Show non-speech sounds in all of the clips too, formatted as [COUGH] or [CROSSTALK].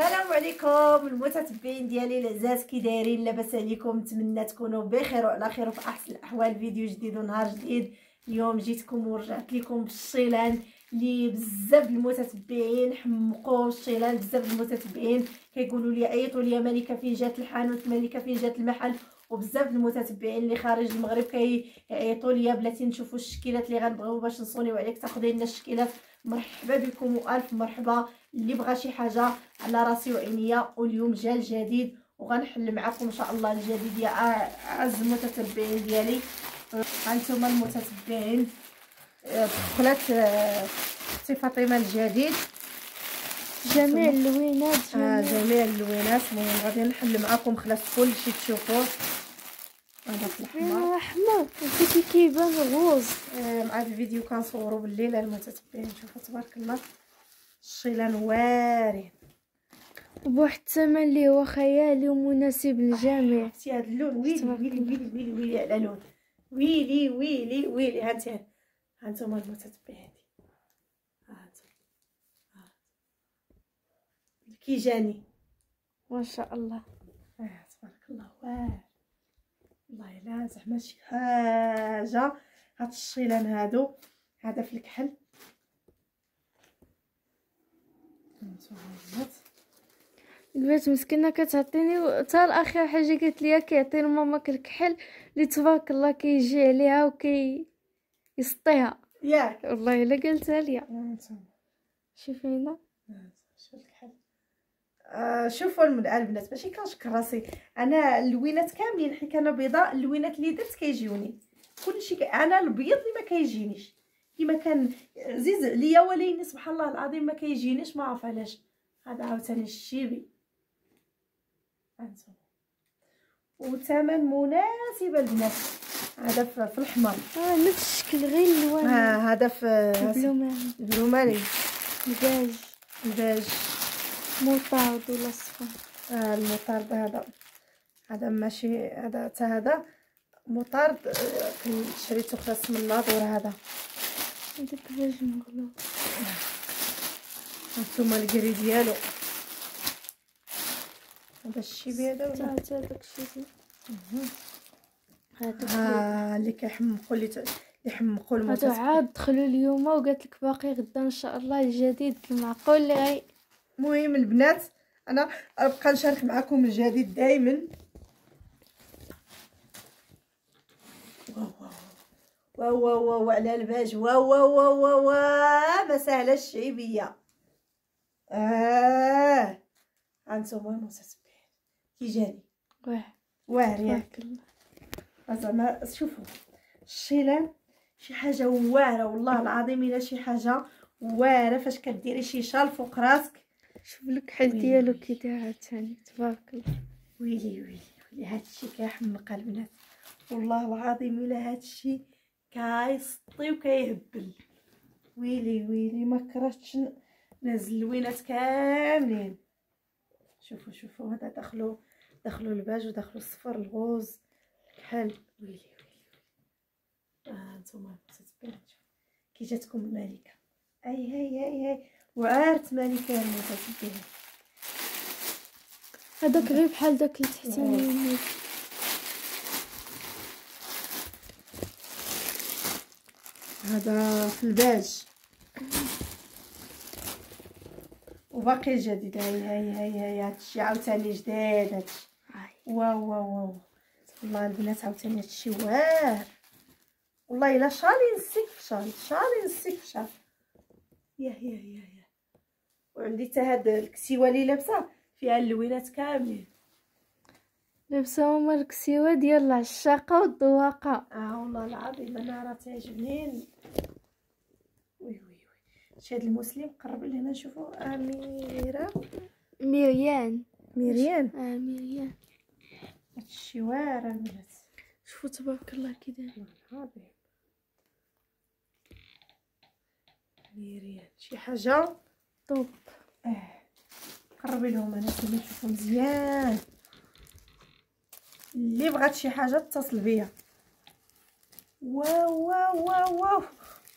السلام عليكم. المتتبعين ديالي العزاز كي دايرين لاباس عليكم. نتمنى تكونوا بخير وعلى خير وفي أحسن الأحوال. فيديو جديد ونهار جديد. اليوم جيتكم ورجعت لكم بالشيلان اللي بزاف المتتبعين حمقوا الشيلان بزاف المتتبعين كيقولوا لي عيطوا لي ملكه فين جات الحانوت ملكه فين جات المحل. وبزاف المتتبعين اللي خارج المغرب كيعيطوا لي بلاتي نشوفوا الشكيلات اللي غنبغيو باش نصونيو عليك تاخذي لنا الشكيلات. مرحبا بكم وألف مرحبا. اللي بغى شي حاجة على راسي وعينيا واليوم جا الجديد وغنحل معكم إن شاء الله الجديد يا أعز المتتبعين ديالي. هانتوما المتتبعين دخلت أختي فاطمة الجديد. جميع اللوينات آه جميع اللوينات. المهم غادي نحل معكم خلاص كلشي تشوفوه. هذا أحمر. وكيفي كيبان غوز آه مع الفيديو كنصورو بالليل المتتبعين شوفوا تبارك الله. الشيلان وارين وبواحد الثمن اللي هو خيالي ومناسب للجميع. هذا اللون؟ ويلي ويلي ويلي ويلي ويلي على لون. ويلي ويلي ويلي. هانتي هانتوما المتتبعين الكيجاني ما شاء الله. آه تبارك الله. واه. والله الا زعما شي حاجة. هاد الشيلان هادو هذا في الكحل. البنات مسكينة كتعطيني حتى الآخر حاجة قالت لي كيعطي لماماك الكحل اللي تبارك الله كيجي عليها وكي يسطيها. ياك. والله إلا قالتها لي شوفي هنا شوف الكحل. آه شوفوا البنات ماشي كنشكر راسي. أنا اللوينات كاملين حيت أنا بيضاء اللوينات اللي درت كيجيوني. كلشي ك... أنا البيض اللي ما كيجينيش. كيما كان عزيز عليا ولايني سبحان الله العظيم ما كيجينيش ما عرف علاش. هذا عاوتاني الشيبي. هانتوما وثمن مناسب البنات. هذا في, الاحمر آه نفس الشكل غير اللوان. آه هذا في البلومان البلوماني ال beige. ال beige. moutarde ولا صفر آه المطارد هذا. هذا ماشي هذا حتى هذا مطارد آه، شريته خلاص من الناظور هذا. هذاك باج مغلوب هانتوما ال gris ديالو. هذا الشيبي هذا ولا؟ حتى هذاك ها اللي كيحمقوا اللي يحمقوا هادو المتتبع عاد دخلوا اليوم وقالت لك باقي غدا إن شاء الله الجديد المعقول اللي غي المهم البنات أنا أبقى نشارك معكم الجديد دائما واو واو واو على الباج. واو واو واو واو ما سهله الشعيبيه آه هانتوما المتتبعين كيجاني واه. واعر ياك الله. زعما شوفوا الشيلان شي حاجة واعرة والله العظيم إلا شي حاجة واعرة. فاش كديري شي شال فوق راسك شوف الكحل ويلي ديالو. كي داير ثاني تبارك الله. ويلي ويلي ويلي. هادشي كيحمق البنات والله العظيم إلا هادشي كيسطي وكيهبل. ويلي ويلي. ما كرهتش ن- نهز اللوينات كاملين. شوفوا شوفوا هذا دخلوا دخلوا الباج ودخلوا الصفر الغوز الكحل ويلي ويلي آه نتوما تتبعوا كي جاتكم الملكة. أي هاي هاي هاي. وعارت ملكه المتتبعين هذاك غير بحال داك اللي تحتاني هذا في الباج. وباقي جديد. هاي هاي هاي هاي هادشي عاوتاني جديد هادشي واو واو واو. والله البنات عاوتاني هادشي واعر. والله إلا شالي نسيك في شال شالي نسيك في شال ياه ياه ياه ياه وعندي حتى هاد الكسيوة اللي لابسة فيها اللوينات كاملين. لابسة هما الكسيوة ديال العشاقة والذواقه آه والله العظيم أنا راه تعجبني. وي وي وي. شي هاد المسلم قرب لهنا نشوفوا اميره ميريان. ميريان. آه ميريان. هادشي واعر البنات. شوفوا تبارك الله كي داير. ميريان. شي حاجة؟ طوب آه. قربي لهم أنا كما نشوفوا مزيان. اللي بغات شي حاجة اتصل بيا. واو واو واو واو.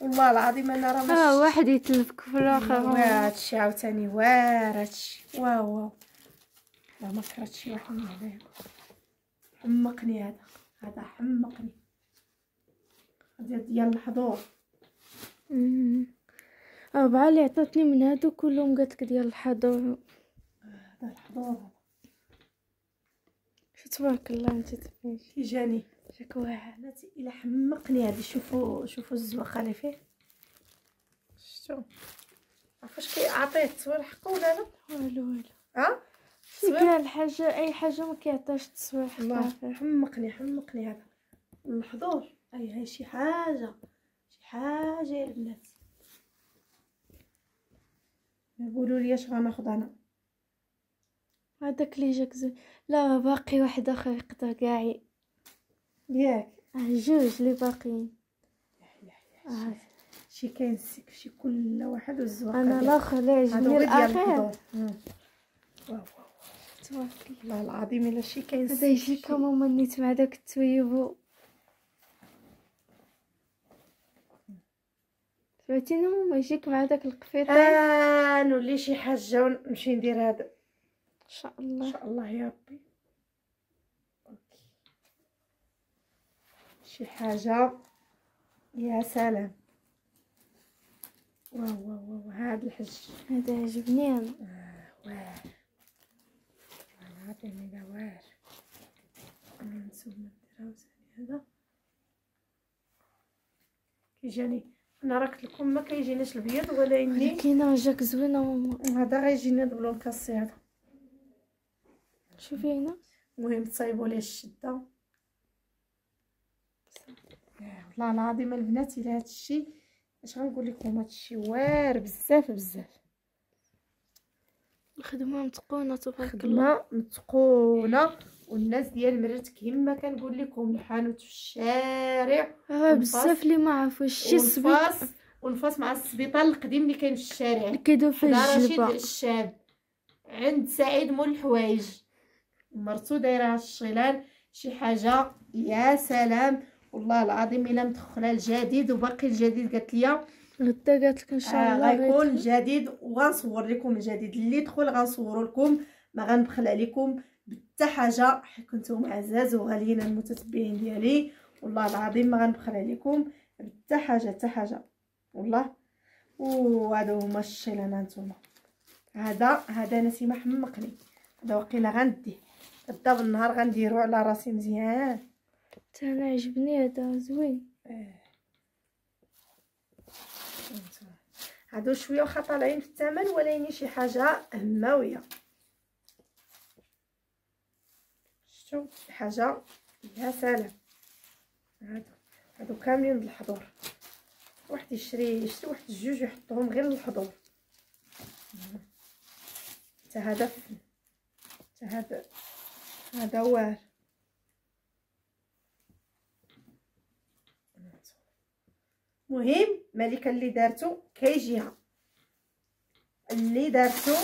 والله العظيم أنا راه آه ماشي واحد يتلفك في الآخر. هادشي عاوتاني وار هادشي واو واو. لا ما كرهت شي واحد من هنايا حمقني هذا. هذا حمقني. هذا ديال الحضور. أربعة اللي عطاتني من هادو كلهم قالت ديال الحضور. هذا الحضور شو تبارك الله أنت تيجاني. جاك واحد. بناتي إلا حمقني هذا شوفوا شوفوا الزواقه اللي فيه. شفتوا عرفاش كيعطيه التصوير حقه ولا لا والو والو. ها؟ في كاع الحاجة أي حاجة ما كيعطيش التصوير حقها حمقني حمقني هذا. الحضور. أي هاي شي حاجة. شي حاجة يا البنات قولوا لي اش غناخذ أنا؟ هذاك اللي جاك لا باقي واحد آخر يقدر كاع ي- ياك. آه، جوج اللي باقيين. آه. شي كاين سيك شي كل واحد والزواقه أنا. الآخر هادو عجبني الآخر. واو واو تبارك الله. العظيم إلا شي كاين هذا يجيك ماما نيت مع داك التويبو. سمعتيني ماما يجيك مع داك القفيطة آه نولي شي حاجة ونمشي ندير هذا. إن شاء إن الله شاء الله يا ربي. شي حاجة. يا سلام. واو واو واو هاد الحج. هذا عجبني أنا. واه والله العظيم الا واه أنا نسوي نديرها هذا. كيجاني أنا راكت لكم ما كيجيناش البيض ولا إني. ولكن جاك زوينة ماما هذا غيجينا دبلون كاسي هذا. شوفي هنا. المهم تصايبوا ليه الشدة. والله العظيم البنات إلى هادشي اش غنقول لكم؟ هادشي واعر بزاف بزاف. الخدمة متقونة تبارك الله. خدمة متقونة. والناس ديال مرات كيما كنقول لكم الحانوت في الشارع آه بزاف اللي ما عرفوش شي والفاس مع السبيطار القديم اللي كاين في الشارع. اللي كيدور في رشيد الشاب عند سعيد مول الحوايج. مرتو دايرة الشيلان شي حاجة يا سلام. والله العظيم إلا مدخلة الجديد وباقي الجديد قالت لي. غدا قالت لك إن شاء آه الله غيكون. جديد وغنصور لكم الجديد. اللي يدخل غنصورو لكم. ما غنبخل عليكم. بتا حاجة كنتم عزاز وغاليين المتتبعين ديالي. والله العظيم ما غنبخل عليكم بتا حاجة حتى حاجة. والله. وهادو هما الشيلان هانتوما هذا هذا نسيمه حمقني هذا وقيلا غنديه غدا بالنهار غنديرو على راسي مزيان. حتى أنا عجبني هذا زوين. هانتوما. هادو شوية واخا طالعين في الثمن ولكن شي حاجة هماوية. شي حاجة يا سلام. هادو هادو كاملين بالحضور. واحد يشري يشري واحد جوج يحطهم غير للحضور. حتى هذا. حتى هذا هذا وار مهم ملكه اللي دارتو كيجيها اللي دارتو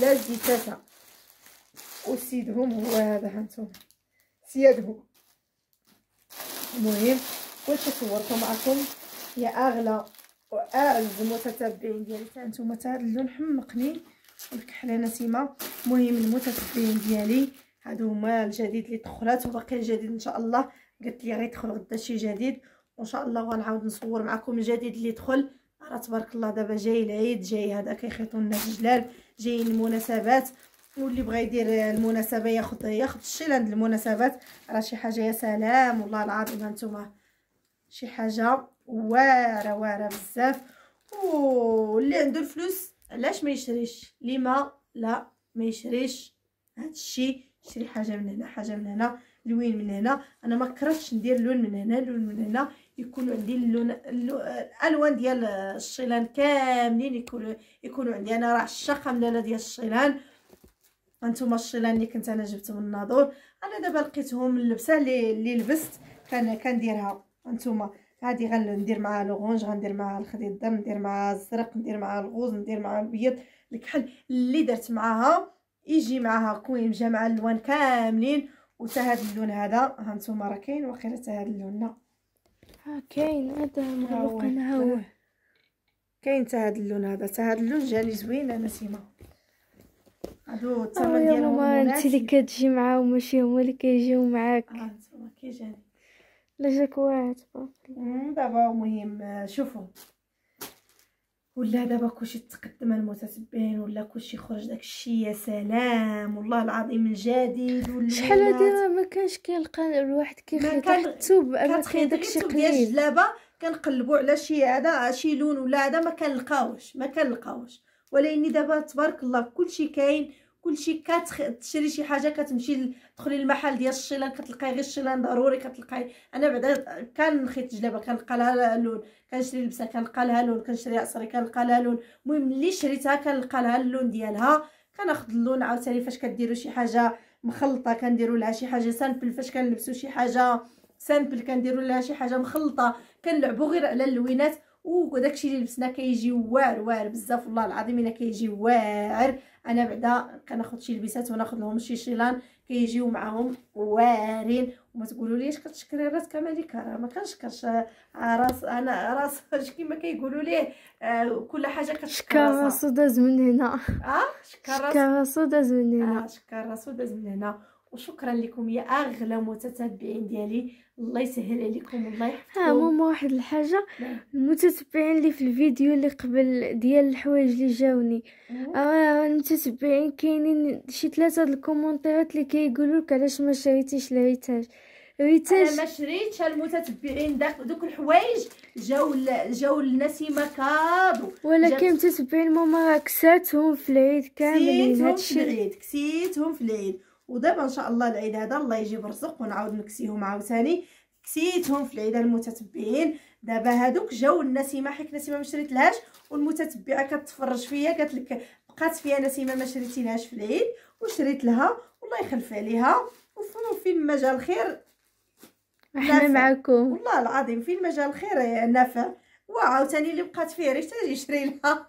لا زيتاتها وسيدهم هو هذا هانتوما سيادهم المهم كلشي صورته معكم؟ يا أغلى وأعز المتتبعين ديالي. تا نتوما تا هاد اللون حمقني؟ والكحل نسيمة. المهم المتتبعين ديالي. هادو هما الجديد اللي دخلات وباقي الجديد إن شاء الله. قالت لي غيدخل غدا شي جديد. وإن شاء الله غنعاود نصور معكم الجديد اللي دخل. راه تبارك الله دابا جاي العيد جاي هذا كيخيطوا الناس جلال جايين المناسبات. واللي بغى يدير المناسبة ياخذ ياخذ الشي عند المناسبات. راه شي حاجة يا سلام والله العظيم هانتوما. شي حاجة واعره واعره بزاف. واللي عنده الفلوس علاش ما يشريش؟ لما لا ما يشريش هاد الشيء شري حاجة من هنا حاجة من هنا لوين من هنا. أنا ما كرهتش ندير لون من هنا لون من هنا. يكونوا عندي اللون اللو- الألوان ديال الشيلان كاملين يكونوا يكونوا عندي. أنا راه عشاقة ملاله ديال الشيلان هانتوما الشيلان اللي كنت أنا جبت من الناظور. أنا دابا لقيتهم اللبسة اللي اللي لبست كان كنديرها هانتوما هادي غندير معها l'orange غندير معها الخضيضر ندير معها الزرق ندير معها ال rose ندير معها البيض الكحل. اللي درت معاها يجي معاها كوين جا مع الالوان كاملين. وتا هاد اللون هذا هانتوما راه كاين واقيلا تا هاد اللون لا. ها كاين. هذا مغلق أنا هو. كاين حتى هذا اللون هذا. حتى هذا اللون جاني زوين أنا سيما. هادو آه الثمن يا ديالهم ماما انت اللي. كتجي معاهم ماشي هما اللي كيجيو معاك؟ آه نتوما كيجاني لا جاك. مم، دابا مهم. آه، شوفوا. ولا دابا كلشي تقدم المتتبعين ولا كلشي خرج داكشي يا سلام. والله العظيم من جديد شحال والولات. هادي ما كانش كيلقى الواحد كيخيط حتى أما كاين داكشي قليل. الجلابة كنقلبوا على شي هذا شي لون ولا هذا ما كنلقاوش ما كنلقاوش. ولكن دابا تبارك الله كلشي كاين. كلشي كتخ... تشري شي حاجة كتمشي تدخلي المحل ديال الشيلان كتلقاي غير الشيلان ضروري كتلقاي أنا بعدا كنخيط جلابة كنلقى لها لون كنشري لبسة كنلقى لها لون كنشري عصري كنلقى لها لون المهم ملي شريتها كنلقى لها اللون ديالها كناخذ اللون عاوتاني فاش كديروا شي حاجة مخلطة كنديروا لها شي حاجة simple فاش كنلبسوا شي حاجة simple كنديروا لها شي حاجة مخلطة. كنلعبوا غير على اللوينات وداكشي اللي لبسنا كيجي واعر واعر بزاف والله العظيم إلا كيجي واعر أنا بعدا كناخذ شي لبسات وناخذ لهم شي شيلان كيجيو معاهم واعرين وما تقولوا ليش كتشكري راسك مالك راه ما كنشكرش آه، راس أنا راس [LAUGHS] كيما كيقولوا ليه آه، كل حاجة كتشكر شكا راسها. راسو داز من هنا. آه شكر راسك راسو داز من هنا. آه شكر راسو داز من هنا. وشكرا لكم يا أغلى متتبعين ديالي. الله يسهل عليكم والله ها يحفظكم ماما واحد الحاجة. نعم. المتتبعين اللي في الفيديو اللي قبل ديال الحوايج اللي جاوني. آه المتتبعين كاينين شي ثلاثة الـ commentaires اللي كيقولوا لك علاش ما شريتيش لريتاج أنا العتاج ما شريتش المتتبعين دوك الحوايج جاو جاو لنسيمة كادو ولكن جات- متتبعين ماما كساتهم في العيد كاملين. هادشي العيد كسيتهم في العيد. ودابا ان شاء الله العيد هذا الله يجيب رزق ونعاود نكسيهم عاوتاني. كسيتهم في العيد المتتبعين. دابا هادوك جاو لنسيمة حيت نسيمة ما شريتلهاش والمتتبعة كتفرج فيا قالت لك بقات فيا نسيمة ما شريتيلهاش في العيد وشريت لها والله يخلف عليها. وف- فين ما جا الخير إحنا. معاكم والله العظيم فين ما جا الخير نافع؟ وعاوتاني اللي بقات فيه ريت تجي يشري لها. [LAUGHS]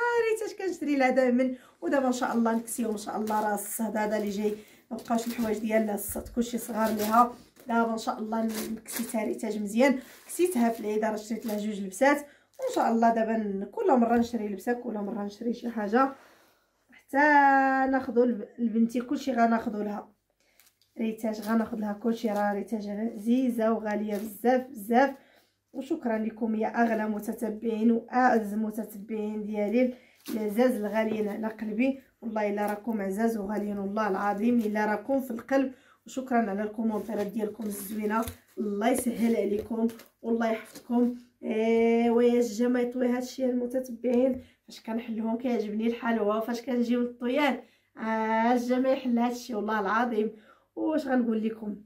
آه ريت اش كنشري لها دائما. ودابا ان شاء الله نكسيو ان شاء الله راه الصهد هذا اللي جاي. ما بقاوش الحوايج ديالنا الصهد كلشي صغار ليها. دابا ان شاء الله نكسيتها ريتاج مزيان. كسيتها في العيد راه شريت لها جوج لبسات. وان شاء الله دابا كل مره نشري لبسة كل مره نشري شي حاجة. حتى ناخذوا لب- لبنتي كلشي غناخذوا لها. ريتاج غناخذ لها كلشي راه ريتاج عزيزه وغالية بزاف بزاف. وشكرا لكم يا أغلى متتبعين وأعز متتبعين ديالي. العزاز الغاليين على قلبي والله إلا راكم عزاز وغاليين والله العظيم إلا راكم في القلب. وشكرا على الـ commentaires ديالكم الزوينة. الله يسهل عليكم والله يحفظكم. إيه ويا ما يطوي هادشي المتتبعين. فاش كنحلهم كيعجبني الحلوى فاش كنجيو للطيان. آه ما يحل هادشي والله العظيم. واش غنقول لكم؟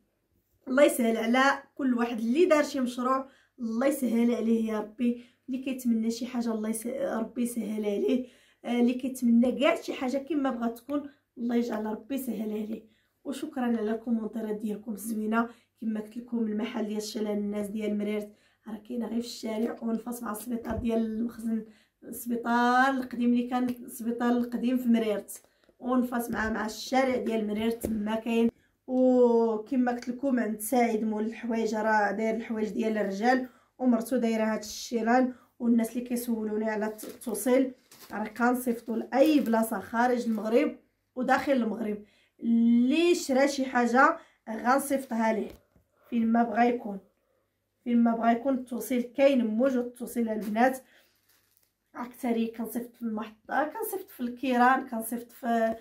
الله يسهل على كل واحد اللي دار شي مشروع. الله يسهل عليه يا ربي. اللي كيتمنى شي حاجة الله يسهل ربي يسهل عليه. آه، اللي كيتمنى كاع شي حاجة كما بغات تكون الله يجعل ربي يسهل عليه. وشكرا على الكومونتيرات ديالكم الزوينة. كما قلت لكم المحل ديال الشلال الناس ديال مريرت راه كاينة غير في الشارع ونفاس مع السبيطار ديال المخزن السبيطار القديم اللي كان السبيطار القديم في مريرت. ونفاس مع مع الشارع ديال مريرت تما كاين. وكما قلت لكم عند سعيد مول الحوايج راه داير الحوايج ديال الرجال. ومرتو دايرة هاد الشيران والناس اللي كيسولوني على الت- التوصيل راه كنصيفطو لأي بلاصة خارج المغرب وداخل المغرب. اللي شرا شي حاجة غنصيفطها ليه فين ما بغا يكون. فين ما بغا يكون التوصيل كاين موجود التوصيل البنات. اكثري كنصيفط في المحطة كنصيفط في الكيران كنصيفط في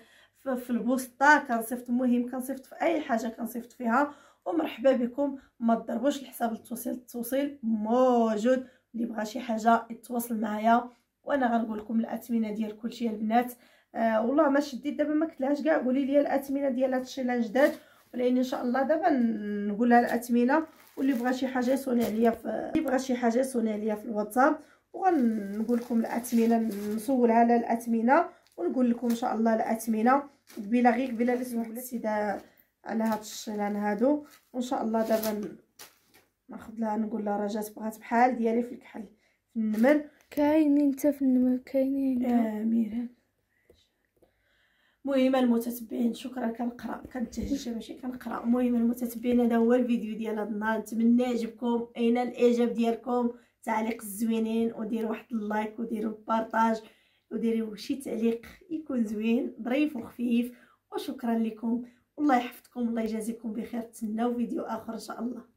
في, البوسطة كنصيفط مهم كنصيفط في أي حاجة كنصيفط فيها. ومرحبا بكم. ما تضربوش الحساب التوصيل التوصيل موجود. اللي بغى شي حاجة يتواصل معايا. وأنا غنقول لكم الأثمنة ديال كلشي البنات. آه والله ما شديت. دابا ما كتلهاش كاع. قولي لي الأثمنة ديال هادشي اللي جداد. ولكن إن شاء الله دابا ن- نقول لها الأثمنة. واللي بغى شي حاجة يصوني عليا اللي بغى شي حاجة يصوني عليا في الواتساب. وغنقول لكم الأثمنة. نسولها على الأثمنة. ونقول لكم إن شاء الله الأثمنة. قبيلة غير قبيلة. سمحت السيدة على هاد الشيلان هادو. وإن شاء الله دابا ناخذ لها نقول لها رجات بغات بحال ديالي في الكحل في النمر. كاينين حتى في النمر كاينين. اميره المهم المتتبعين شكرا. كنقرأ كنتهجى ماشي كنقرأ. المهم المتتبعين هذا هو الفيديو ديال هذا النهار. نتمنى يعجبكم أين الإعجاب ديالكم؟ تعليق الزوينين وديروا واحد اللايك وديروا البارطاج وديروا شي تعليق يكون زوين ظريف وخفيف. وشكرا لكم. والله يحفظكم. الله يجازيكم بخير. تسناو فيديو آخر إن شاء الله.